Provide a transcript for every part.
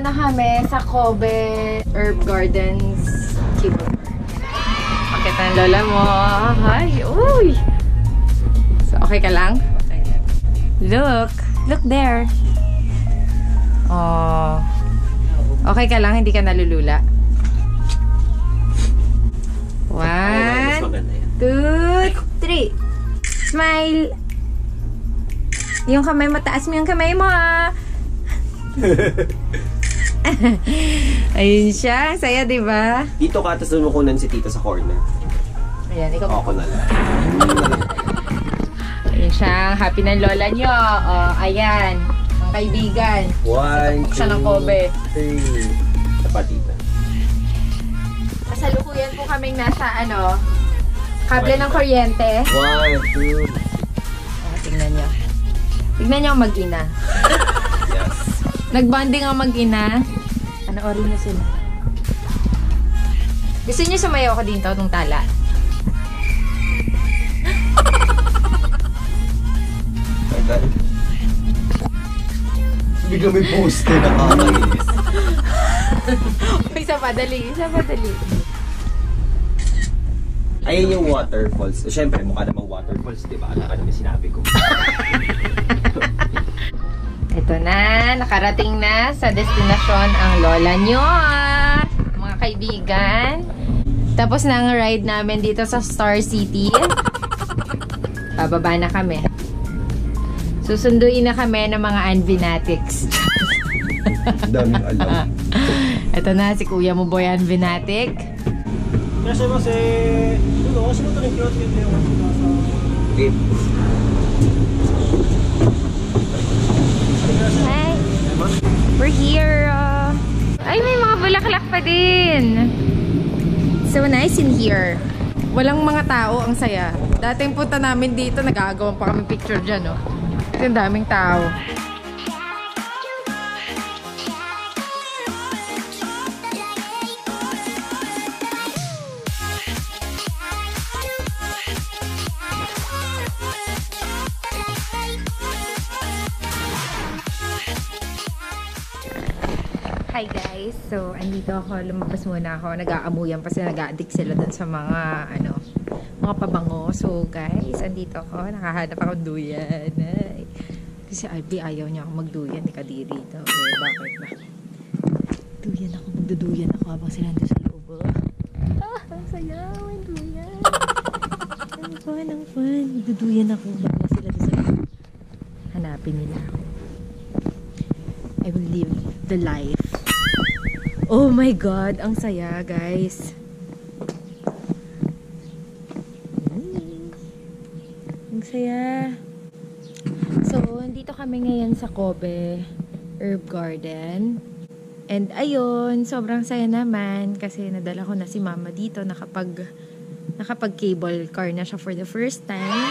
Nandito na kami sa Kobe Herb Gardens Cable Car. Pakit ng lola mo. Hi! Uy! So, okay ka lang? Look! Look there! Oh. Okay ka lang? Hindi ka nalulula? One, two, three. Smile! Yung kamay mataas mo yung kamay mo ah! Ayun siya. Saya, di ba? Dito ka, tapos lumukunan si tita sa corner. Ayan, ikaw. Ako na lang. Ayun siya. Happy ng lola nyo. Oh, ayan. Ang kaibigan. One, Siya ng Kobe. three. Tapat tita. Kasalukuyan po kaming nasa ano, kable ng kuryente. One, two. Oh, tingnan nyo. Tingnan nyo ang mag-ina. Yes. Nagbonding ang mag-ina. Panoorin nyo sila. Gusto nyo sumayaw ako dito nung tala? Bigla may poster na kakainis. isa pa, dali. Isa pa, dali. Ayun yung waterfalls. Siyempre, mukha namang waterfalls, di ba? Ano ka naman sinabi ko? Ito na, nakarating na sa destinasyon ang lola nyo, ah, mga kaibigan. Tapos na ang ride namin dito sa Star City. Bababa na kami. Susunduin na kami ng mga Anvinatics. Daming alam. Ito na, si kuya mo boy Anvinatic. Kasi mo si... Sino? Sino ito ng cute? Game. Hi! We're here! uh, Ay, may mga bulaklak pa din! So nice in here. Walang mga tao, ang saya. Dating punta namin dito, nagagawan pa kami picture dyan, no? Kasi ang daming tao. Hi guys! So, andito ako. Lumabas muna ako. Nag-aamuyan kasi nag-addict sila dun sa mga, ano, mga pabango. So, guys, andito ako. Nakahanap ako duyan. Ay. Kasi Ivy, ayaw niya ako magduyan. Di ka di rito. Eh, bakit ba? Duyan ako. Magduduyan ako habang sila nandun sa loob. oh. Ah, ang saya. May duyan. Ang fun, ang fun. Magduduyan ako habang sila nandun sa loob. Hanapin nila ako. I will live the life. Oh my God! Ang saya, guys. Mm. Ang saya. So, nandito kami ngayon sa Kobe Herb Garden. And ayun, sobrang saya naman kasi nadala ko na si mama dito nakapag nakapag cable car na siya for the first time.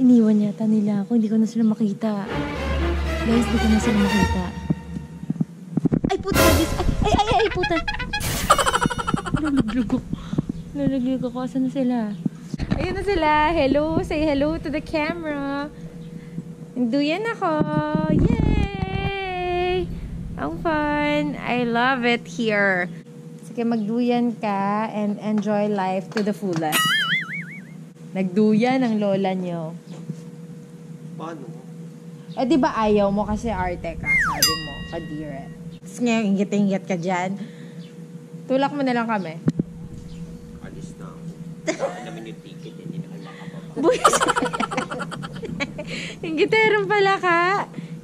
Iniwan yata nila ako, hindi ko na sila makita. Guys, hindi ko na sila makita. Puta! Nalaglag ako. Nalaglag ako. Asan na sila? Ayun na sila. Hello. Say hello to the camera. Duyan ako. Yay! Ang fun. I love it here. Sige, magduyan ka and enjoy life to the fullest. Nagduyan ang lola nyo. Paano? Eh, di ba ayaw mo kasi arte ka? Sabi mo, kadire. Tapos ngayon, ingit-ingit ka dyan. Tulak mo na lang kami. Alis na ako. Baka naman yung ticket, hindi na kayo makapapa. Buwis! Ingiterong pala ka.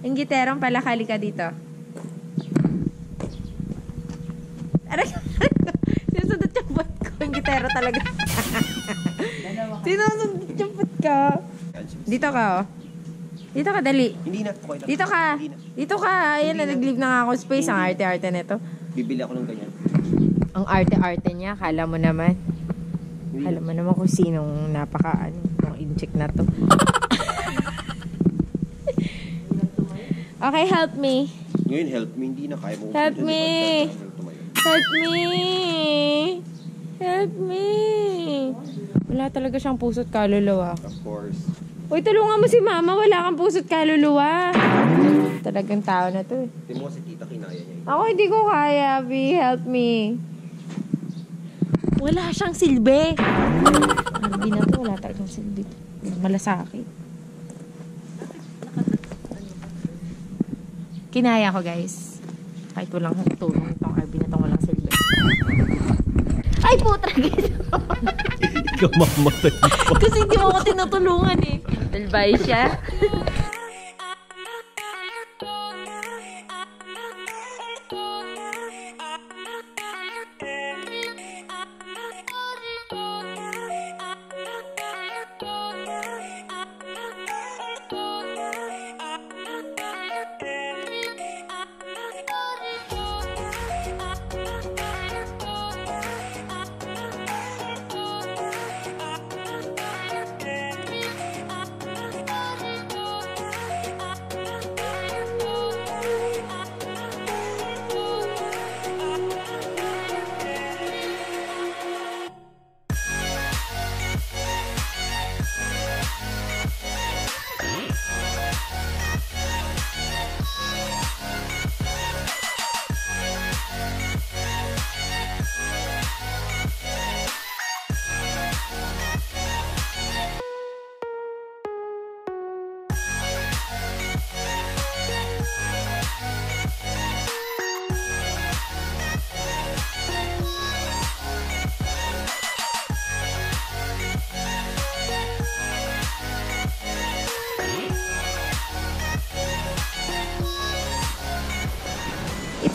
Ingiterong pala ka. Halika dito. Aray, sinusundot yung butt ko. Ingitero talaga. sinusundot yung butt ko. Dito ka, oh. Dito ka, dali. Hindi na. Okay lang. Dito ka. Hindi na. Dito ka. Ayan na, nag-leave na nga ako space. Ang arte-arte nito. Bibili ako ng ganyan. Ang arte-arte niya, kala mo naman. Hindi Kala mo naman kung sinong napaka, ano, kung incheck na to. okay, help me. Ngayon, help me. Hindi na kaya mo. Help me. Help me. Help me. Wala talaga siyang puso't kaluluwa. Of course. Uy, tulungan mo si mama. Wala kang puso't kaluluwa. Talagang tao na to eh. Hindi mo si tita kinaya niya. Ako hindi ko kaya, B. Help me. Wala siyang silbi. RV na to, wala talagang silbi. Malasakit. Kinaya ko, guys. Kahit walang tulong itong RV na itong walang silbi. Ay, putra, guys. Ikaw mamatay. Kasi hindi mo ako tinutulungan eh. Ele vai. Ya.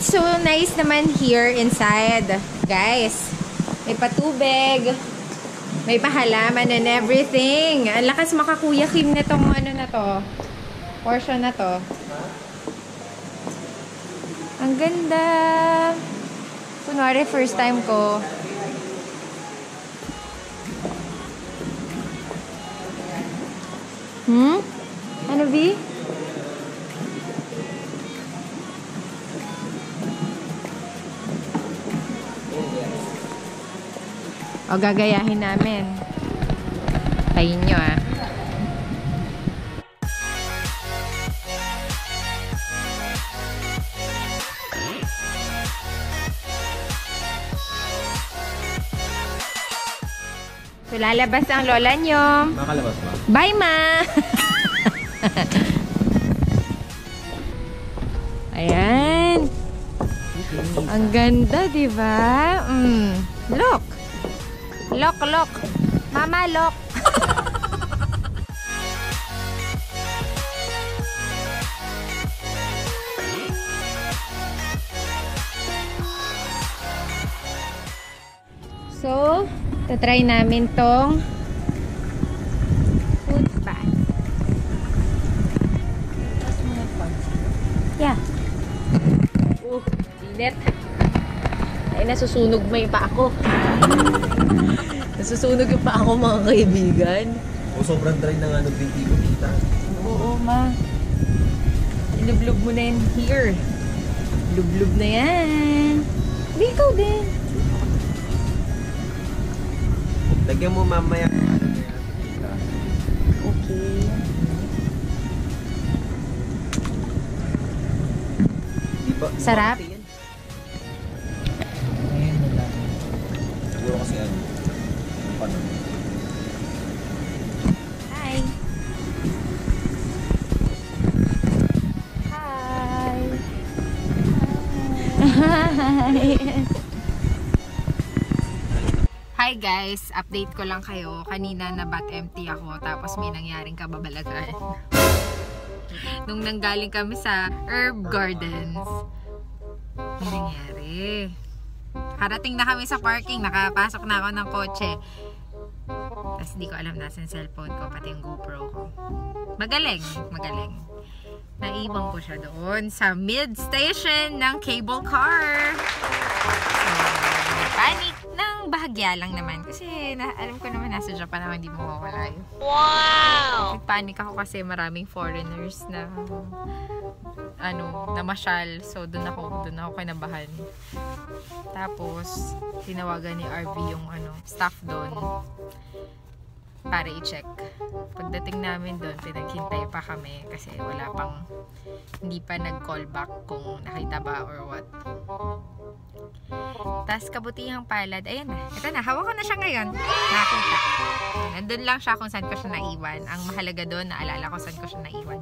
so nice naman here inside. Guys, may patubig, may pahalaman and everything. Ang lakas makakuya Kim na tong ano na to. Portion na to. Ang ganda. Kunwari first time ko. Hmm? Ano, B? O, gagayahin namin. Tayin nyo, ah. So, lalabas ang lola nyo. Makalabas ba? Bye, ma! Ayan. Ang ganda, di ba? Mm. Look. Look, look. Mama, look. so, tatry namin tong food bath. Yeah. Uh, init. Ay, nasusunog may pa ako. Nasusunog yung pa ako mga kaibigan. O sobrang dry na nga ng green tea ko, tita. Oo, ma. Ilublog mo na yan here. Lublog na yan. Hindi, ikaw din. Lagyan mo mamaya. Okay. Sarap? Guys, update ko lang kayo. Kanina na bat empty ako tapos may nangyaring kababalagan. Nung nanggaling kami sa Herb Gardens, may nangyari. Karating na kami sa parking, nakapasok na ako ng kotse. Tapos hindi ko alam nasa yung cellphone ko, pati yung GoPro ko. Magaling, magaling. Naiwan ko siya doon sa mid-station ng cable car. So, panic ng bahagya lang naman. Kasi na, alam ko naman nasa Japan naman hindi mawawala yun. Wow! Nagpanic ako kasi maraming foreigners na ano, yung na, namasyal. So, doon ako, doon ako kinabahan. Tapos, tinawagan ni RV yung ano, staff doon. Para i-check. Pagdating namin doon, pinaghintay pa kami kasi wala pang hindi pa nag-call back kung nakita ba or what. Tapos kabutihang palad, ayan na. Ito na, hawak ko na siya ngayon. Nakita. Nandun lang siya kung saan ko siya naiwan. Ang mahalaga doon, naalala ko saan ko siya naiwan.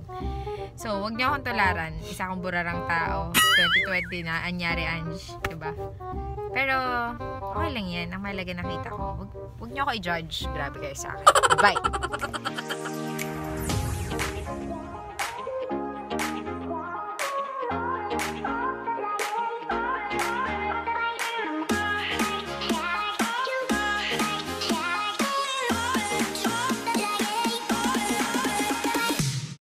So, wag niyo akong tularan. Isa akong burarang tao. 2020 na, anyari Ange. Diba? Pero, okay lang yan. Ang mahalaga nakita ko. Huwag, huwag niyo ako i-judge. Grabe kayo sa akin. Bye!